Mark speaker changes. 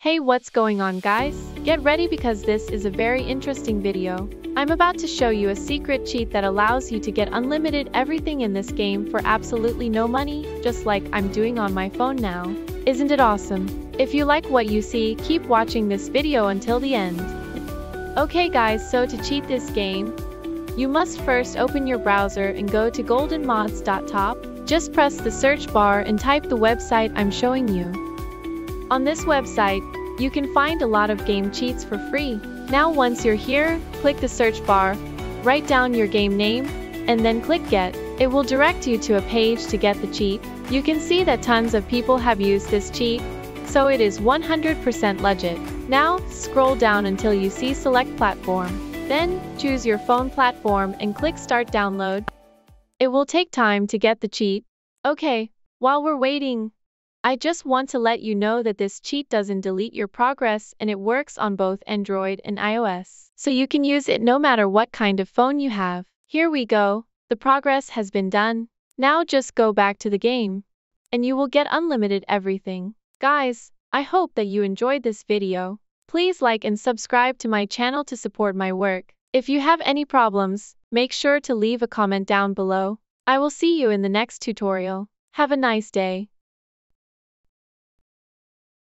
Speaker 1: Hey what's going on guys? Get ready because this is a very interesting video. I'm about to show you a secret cheat that allows you to get unlimited everything in this game for absolutely no money, just like I'm doing on my phone now. Isn't it awesome? If you like what you see, keep watching this video until the end. Okay guys so to cheat this game, you must first open your browser and go to goldenmods.top, just press the search bar and type the website I'm showing you. On this website, you can find a lot of game cheats for free. Now once you're here, click the search bar, write down your game name, and then click get. It will direct you to a page to get the cheat. You can see that tons of people have used this cheat, so it is 100% legit. Now, scroll down until you see select platform. Then, choose your phone platform and click start download. It will take time to get the cheat. Okay, while we're waiting, I just want to let you know that this cheat doesn't delete your progress and it works on both Android and iOS. So you can use it no matter what kind of phone you have. Here we go, the progress has been done. Now just go back to the game. And you will get unlimited everything. Guys, I hope that you enjoyed this video. Please like and subscribe to my channel to support my work. If you have any problems, make sure to leave a comment down below. I will see you in the next tutorial. Have a nice day.